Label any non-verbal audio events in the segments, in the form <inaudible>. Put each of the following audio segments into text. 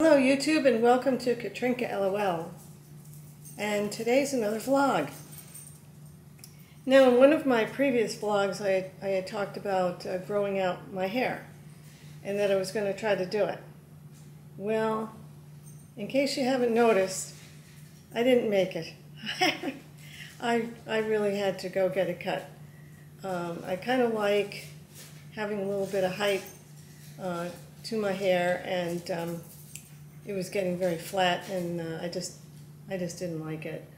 Hello YouTube and welcome to Katrinka LOL. And today's another vlog. Now in one of my previous vlogs I, I had talked about uh, growing out my hair and that I was going to try to do it. Well, in case you haven't noticed, I didn't make it. <laughs> I, I really had to go get it cut. Um, I kind of like having a little bit of height uh, to my hair and um, it was getting very flat and uh, I just I just didn't like it.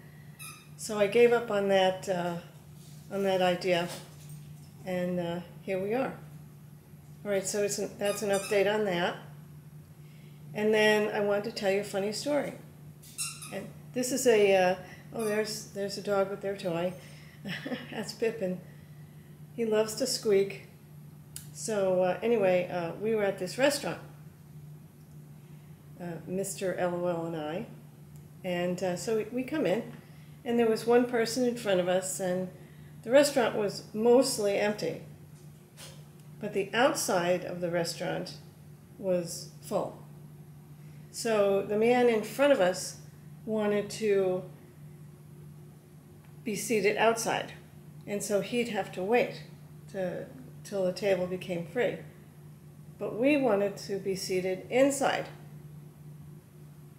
So I gave up on that uh, on that idea and uh, here we are. All right, so an, that's an update on that. And then I wanted to tell you a funny story. And this is a, uh, oh, there's, there's a dog with their toy. <laughs> that's Pippin. He loves to squeak. So uh, anyway, uh, we were at this restaurant uh, Mr. LOL and I. And uh, so we, we come in, and there was one person in front of us, and the restaurant was mostly empty. But the outside of the restaurant was full. So the man in front of us wanted to be seated outside. And so he'd have to wait to, till the table became free. But we wanted to be seated inside.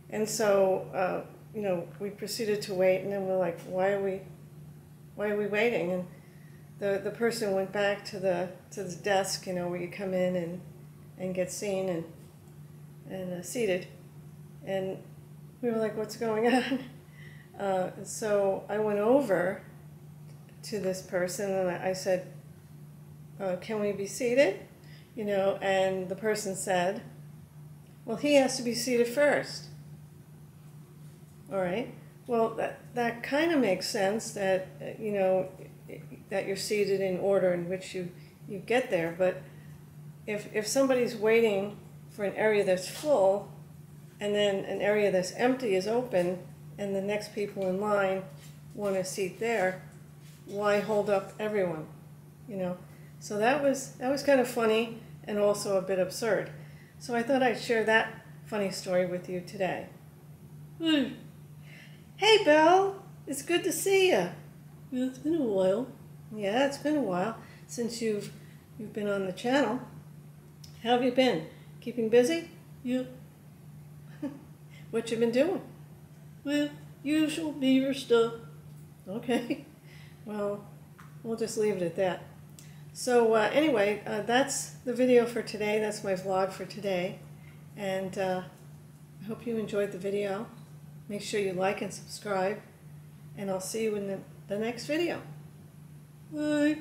And so, uh, you know, we proceeded to wait, and then we're like, why are we, why are we waiting? And the, the person went back to the, to the desk, you know, where you come in and, and get seen and, and uh, seated. And we were like, what's going <laughs> on? Uh, so I went over to this person and I said, uh, can we be seated? You know, and the person said, well, he has to be seated first. All right. Well, that, that kind of makes sense that, uh, you know, that you're seated in order in which you, you get there. But if, if somebody's waiting for an area that's full and then an area that's empty is open and the next people in line want a seat there, why hold up everyone? You know? So that was, that was kind of funny and also a bit absurd. So I thought I'd share that funny story with you today. Hmm. Hey, Bell. It's good to see you. Yeah, it's been a while. Yeah, it's been a while since you've you've been on the channel. How have you been? Keeping busy? Yeah. <laughs> what you been doing? Well, usual beaver stuff. Okay. <laughs> Well, we'll just leave it at that. So uh, anyway, uh, that's the video for today. That's my vlog for today. And uh, I hope you enjoyed the video. Make sure you like and subscribe, and I'll see you in the, the next video. Bye.